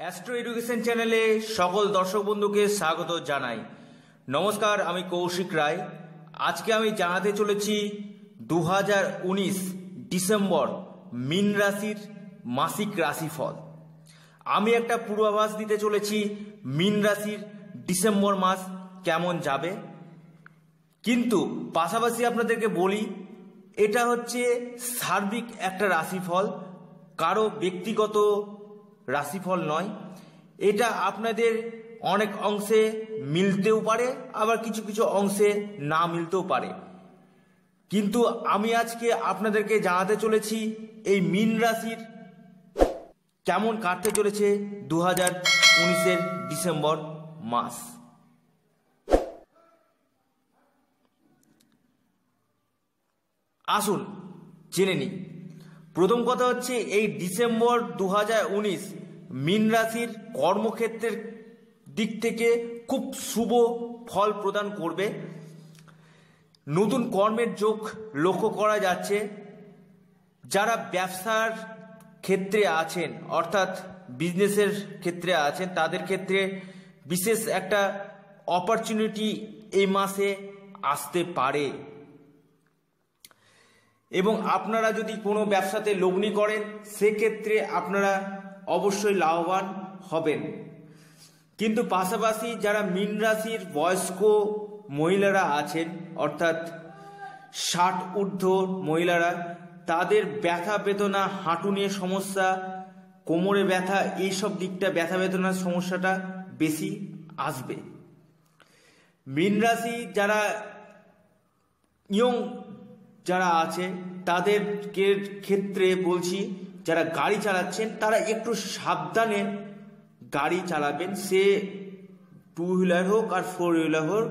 Astro education চ্যানেলে সকল দর্শক বন্ধুকে স্বাগত জানাই। নমস্কার, আমি কৌশিক রায়। আজকে আমি জানাতে চলেছি দু হাজার উনিশ ডিসেম্বর মিন রাশির মাসিক রাশিফল। আমি একটা পূর্বাভাস দিতে চলেছি মিন রাশির ডিসেম্বর মাস কেমন যাবে। কিন্তু পাশাপাশি আপনাদেরকে বলি, এটা হচ্ছে সার্বিক একটা রাশিফল, কারও ব্যক্তিগত রাশিফল নয়। এটা আপনাদের অনেক অংশে মিলতেও পারে, আবার কিছু কিছু অংশে না মিলতেও পারে। কিন্তু আমি আজকে আপনাদেরকে জানাতে চলেছি, এই মিন রাশির কেমন কাটতে চলেছে দু হাজার উনিশের ডিসেম্বর মাস। আসুন জেনে নিই। প্রথম কথা হচ্ছে, এই ডিসেম্বর দু হাজার উনিশ মিন রাশির কর্মক্ষেত্রের দিক থেকে খুব শুভ ফল প্রদান করবে। নতুন কর্মের যোগ লক্ষ্য করা যাচ্ছে। যারা ব্যবসার ক্ষেত্রে আছেন, অর্থাৎ বিজনেসের ক্ষেত্রে আছেন, তাদের ক্ষেত্রে বিশেষ একটা অপরচুনিটি এই মাসে আসতে পারে। এবং আপনারা যদি কোনো ব্যবসাতে লগ্নি করেন, সেক্ষেত্রে আপনারা অবশ্যই লাভবান হবেন। কিন্তু পাশাপাশি যারা মীন রাশির বয়স্ক মহিলারা আছেন, অর্থাৎ ষাট ঊর্ধ্ব মহিলারা, তাদের ব্যথা বেদনা, হাঁটু নিয়ে সমস্যা, কোমরে ব্যথা, এইসব দিকটা ব্যথা বেদনার সমস্যাটা বেশি আসবে। মীন রাশি যারা ইয়ং যারা আছে তাদের ক্ষেত্রে বলছি যারা গাড়ি চালাচ্ছেন, তারা একটু সাবধানে গাড়ি চালাবেন। সে টু হুইলার হোক আর ফোর হুইলার হোক,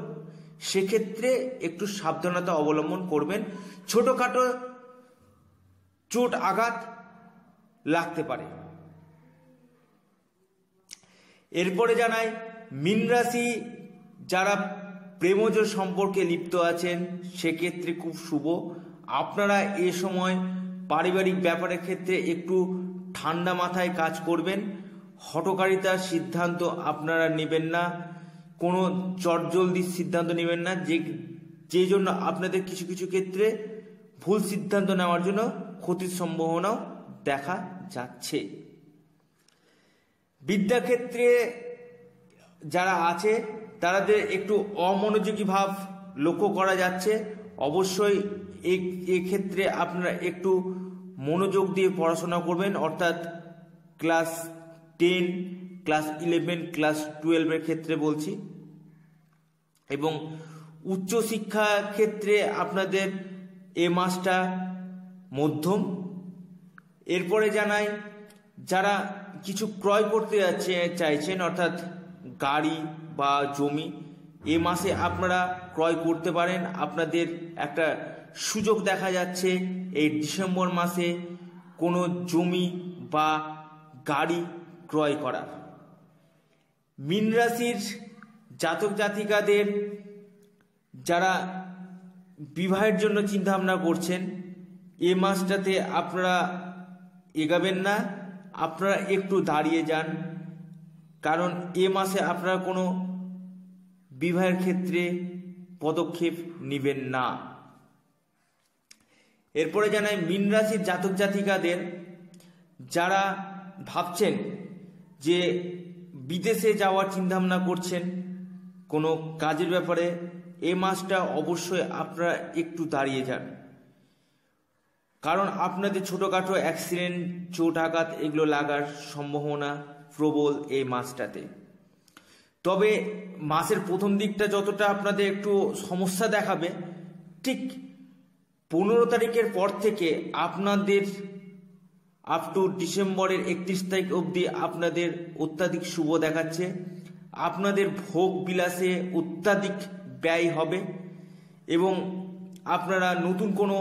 সেক্ষেত্রে একটু সাবধানতা অবলম্বন করবেন। ছোটোখাটো চোট আঘাত লাগতে পারে। এরপরে জানাই, মিন রাশি যারা প্রেমজ সম্পর্কে লিপ্ত আছেন, সেক্ষেত্রে খুব শুভ। আপনারা এ সময় পারিবারিক ব্যাপারের ক্ষেত্রে একটু ঠান্ডা মাথায় কাজ করবেন। হটকারিতার সিদ্ধান্ত আপনারা নেবেন না। কোনো চটজলদির সিদ্ধান্ত নেবেন না। যে যে জন্য আপনাদের কিছু কিছু ক্ষেত্রে ভুল সিদ্ধান্ত নেওয়ার জন্য ক্ষতির সম্ভাবনাও দেখা যাচ্ছে। বিদ্যাক্ষেত্রে যারা আছে, তাদের একটু অমনোযোগী ভাব লক্ষ্য করা যাচ্ছে। অবশ্যই এক্ষেত্রে আপনারা একটু মনোযোগ দিয়ে পড়াশোনা করবেন, অর্থাৎ class ten, class eleven, class টুয়েলভের ক্ষেত্রে বলছি। এবং উচ্চশিক্ষা ক্ষেত্রে আপনাদের এ মাসটা মধ্যম। এরপরে জানাই, যারা কিছু ক্রয় করতে যাচ্ছে, চাইছেন, অর্থাৎ গাড়ি বা জমি, এ মাসে আপনারা ক্রয় করতে পারেন। আপনাদের একটা সুযোগ দেখা যাচ্ছে এই ডিসেম্বর মাসে কোনো জমি বা গাড়ি ক্রয় করার। মিন রাশির জাতক জাতিকাদের যারা বিবাহের জন্য চিন্তাভাবনা করছেন, এ মাসটাতে আপনারা এগাবেন না, আপনারা একটু দাঁড়িয়ে যান। কারণ এ মাসে আপনারা কোনো বিবাহের ক্ষেত্রে পদক্ষেপ নেবেন না। এরপরে জানাই মিন রাশির জাতক জাতিকাদের যারা ভাবছেন যে বিদেশে যাওয়ার চিন্তাভাবনা করছেন, কোনো কাজের ব্যাপারে, এ মাসটা অবশ্যই আপনারা একটু দাঁড়িয়ে যান। কারণ আপনাদের ছোটোখাটো অ্যাক্সিডেন্ট চোট আঘাত এগুলো লাগার সম্ভাবনা প্রবল এই মাসটাতে। তবে মাসের প্রথম দিকটা যতটা আপনাদের একটু সমস্যা দেখাবে, ঠিক পনেরো তারিখের পর থেকে আপনাদের আপ টু ডিসেম্বরের একত্রিশ তারিখ অবধি আপনাদের অত্যাধিক শুভ দেখাচ্ছে। আপনাদের ভোগ বিলাসে অত্যাধিক ব্যয় হবে এবং আপনারা নতুন কোনো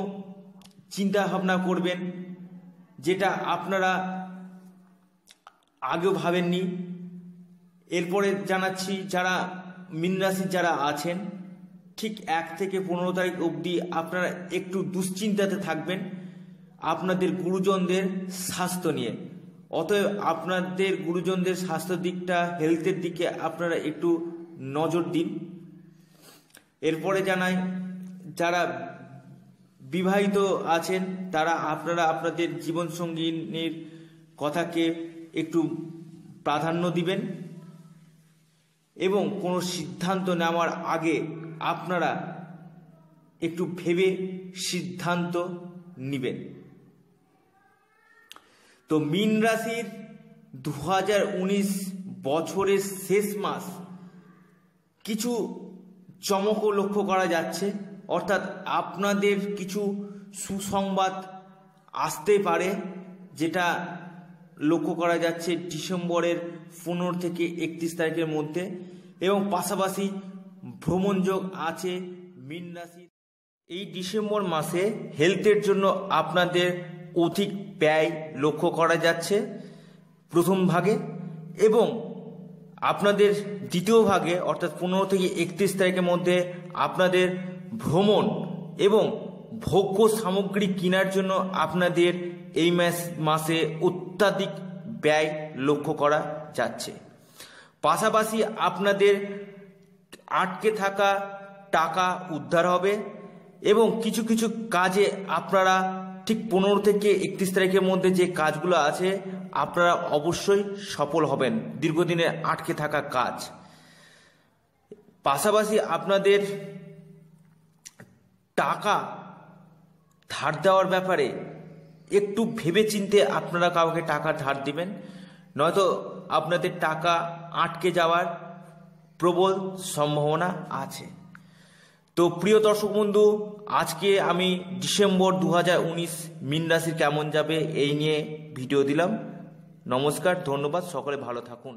চিন্তা ভাবনা করবেন যেটা আপনারা আগেও ভাবেননি। এরপরে জানাচ্ছি যারা মিন রাশির যারা আছেন ঠিক এক থেকে পনেরো তারিখ অবধি আপনারা একটু দুশ্চিন্তাতে থাকবেন আপনাদের গুরুজনদের স্বাস্থ্য নিয়ে। অতএব আপনাদের গুরুজনদের স্বাস্থ্য দিকটা হেলথের দিকে আপনারা একটু নজর দিন। এরপরে জানাই, যারা বিবাহিত আছেন, তারা আপনারা আপনাদের জীবনসঙ্গিনীর কথাকে একটু প্রাধান্য দিবেন এবং কোনো সিদ্ধান্ত নেওয়ার আগে আপনারা একটু ভেবে সিদ্ধান্ত নেবেন। তো মীন রাশির দু হাজার উনিশ বছরের শেষ মাস কিছু চমকও লক্ষ্য করা যাচ্ছে। অর্থাৎ আপনাদের কিছু সুসংবাদ আসতে পারে, যেটা লক্ষ্য করা যাচ্ছে ডিসেম্বরের পনেরো থেকে একত্রিশ তারিখের মধ্যে। এবং পাশাপাশি ভ্রমণযোগ আছে মীন রাশির এই ডিসেম্বর মাসে হেলথের জন্য আপনাদের অধিক ব্যয় লক্ষ্য করা যাচ্ছে প্রথম ভাগে এবং আপনাদের দ্বিতীয় ভাগে অর্থাৎ পনেরো থেকে একত্রিশ তারিখের মধ্যে আপনাদের ভ্রমণ এবং ভোগ্য সামগ্রী কেনার জন্য আপনাদের এই মাস, মাসে অত্যাধিক ব্যয় লক্ষ্য করা যাচ্ছে। পাশাপাশি আপনাদের আটকে থাকা টাকা উদ্ধার হবে এবং কিছু কিছু কাজে আপনারা ঠিক পনেরো থেকে একত্রিশ তারিখের মধ্যে যে কাজগুলো আছে, আপনারা অবশ্যই সফল হবেন দীর্ঘদিনে আটকে থাকা কাজ। পাশাপাশি আপনাদের টাকা ধার দেওয়ার ব্যাপারে একটু ভেবে চিনতে আপনারা কাউকে টাকা ধার দিবেন, নয়তো আপনাদের টাকা আটকে যাওয়ার প্রবল সম্ভাবনা আছে। তো প্রিয় দর্শক বন্ধু, আজকে আমি ডিসেম্বর দু হাজার উনিশ মিন রাশির কেমন যাবে এই নিয়ে ভিডিও দিলাম। নমস্কার, ধন্যবাদ, সকলে ভালো থাকুন।